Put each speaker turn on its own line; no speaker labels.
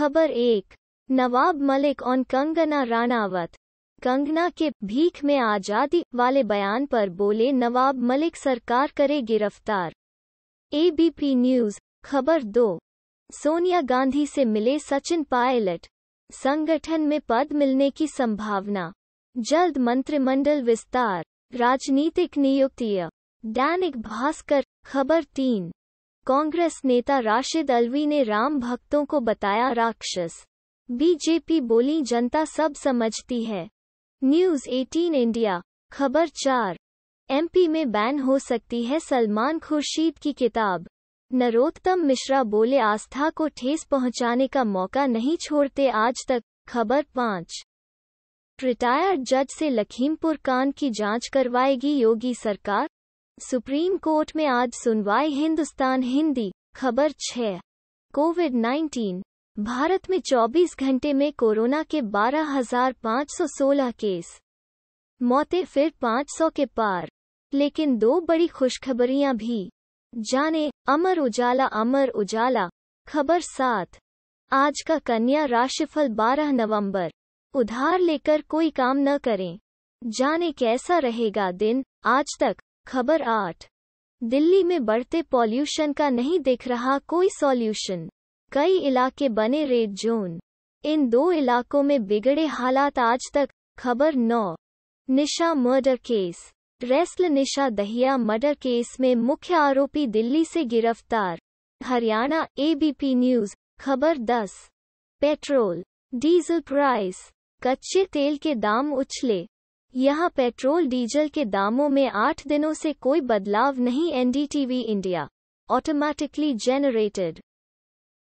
खबर एक, नवाब मलिक ऑन कंगना राणावत। कंगना के भीख में आज़ादी वाले बयान पर बोले, नवाब मलिक सरकार करे गिरफ़्तार। एबीपी न्यूज़ खबर दो। सोनिया गांधी से मिले सचिन पायलट। संगठन में पद मिलने की संभावना। जल्द मंत्रिमंडल विस्तार। राजनीतिक नियुक्तियाँ दैनिक भास्कर, खबर तीन। कांग्रेस नेता राशिद अलवी ने राम भक्तों को बताया, राक्षस। बीजेपी बोली, जनता सब समझती है। News 18 India. खबर चार। एमपी में बैन हो सकती है सलमान खुर्शीद की किताब। नरोत्तम मिश्रा बोले, आस्था को ठेस पहुँचाने का मौका नहीं छोड़ते आज तक। खबर पाँच। रिटायर्ड जज से लखीमपुर कांड की जाँच करवाएगी योगी सरकार। सुप्रीम कोर्ट में आज सुनवाई हिंदुस्तान हिंदी खबर छह। कोविड 19 भारत में 24 घंटे में कोरोना के 12,516 केस। मौतें फिर 500 के पार। लेकिन दो बड़ी खुशखबरियाँ भी। जाने अमर उजाला अमर उजाला खबर सात। आज का कन्या राशिफल 12 नवंबर। उधार लेकर कोई काम न करें। जाने कैसा रहेगा दिन आज तक। खबर आठ। दिल्ली में बढ़ते पॉल्यूशन का नहीं दिख रहा कोई सॉल्यूशन। कई इलाके बने रेड जोन। इन दो इलाकों में बिगड़े हालात आज तक। खबर नौ। Nisha murder case. Wrestler Nisha Dahiya murder case में मुख्य आरोपी दिल्ली से गिरफ़्तार। हरियाणा एबीपी न्यूज़ खबर 10 पेट्रोल। Diesel price. कच्चे तेल के दाम उछले। यहाँ पेट्रोल डीजल के दामों में आठ दिनों से कोई बदलाव नहीं एनडीटीवी इंडिया ऑटोमेटिकली जनरेटेड